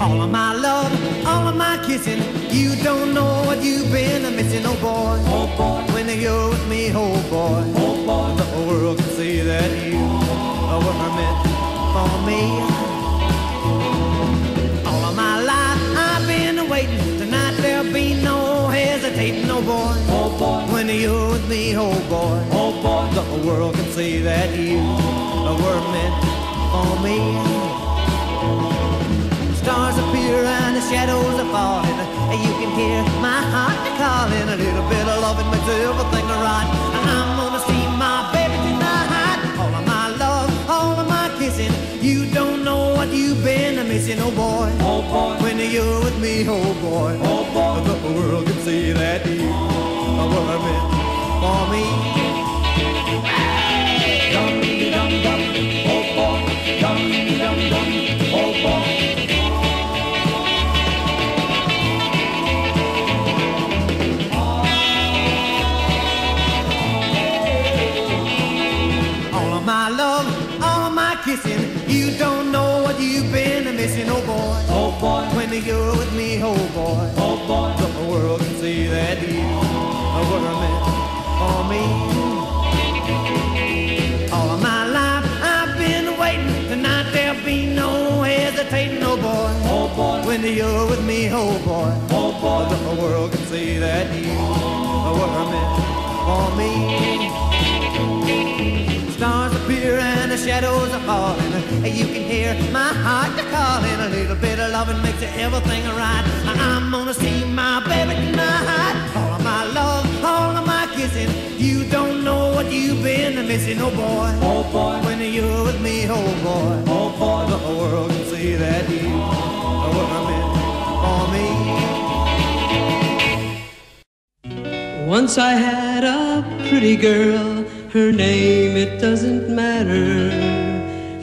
All of my love, all of my kissing. You don't know what you've been missing, oh boy. Oh boy. When you're with me, oh boy. Oh boy. The world can see that you were meant for me. All of my life I've been waiting. Tonight there'll be no hesitating, oh boy. Oh boy. When you're with me, oh boy. Oh boy. The world can see that you were meant for me. Shadows are falling. You can hear my heart calling. A little bit of loving makes everything right. And I'm gonna see my baby tonight. All of my love, all of my kissing. You don't know what you've been missing, oh boy. Oh boy. When you're with me, oh boy. Oh boy. My love, all my kissing. You don't know what you've been missing, oh boy. Oh boy. When you're with me, oh boy. Oh boy. The world can see that you were meant for me. All of my life I've been waiting. Tonight there'll be no hesitating, oh boy. Oh boy. When you're with me, oh boy. Oh boy. The world can see that you were meant for me. Falling. You can hear my heart calling. A little bit of loving makes everything right. I'm gonna see my baby tonight. All of my love, all of my kissing. You don't know what you've been missing, oh boy. Oh boy. When you're with me, oh boy. Oh boy. The world can see that you were meant for me. Once I had a pretty girl, her name it doesn't matter.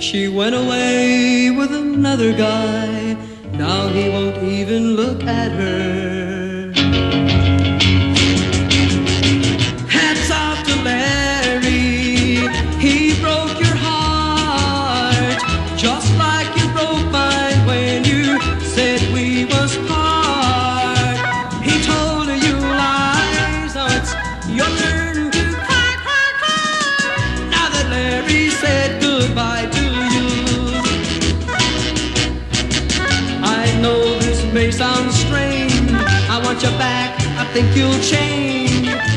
She went away with another guy, now he won't even look at her. Hats off to Larry, he broke your heart, just like you broke mine when you said we must part. He told you lies, now it's your turn sounds strange. I want you back, I think you'll change.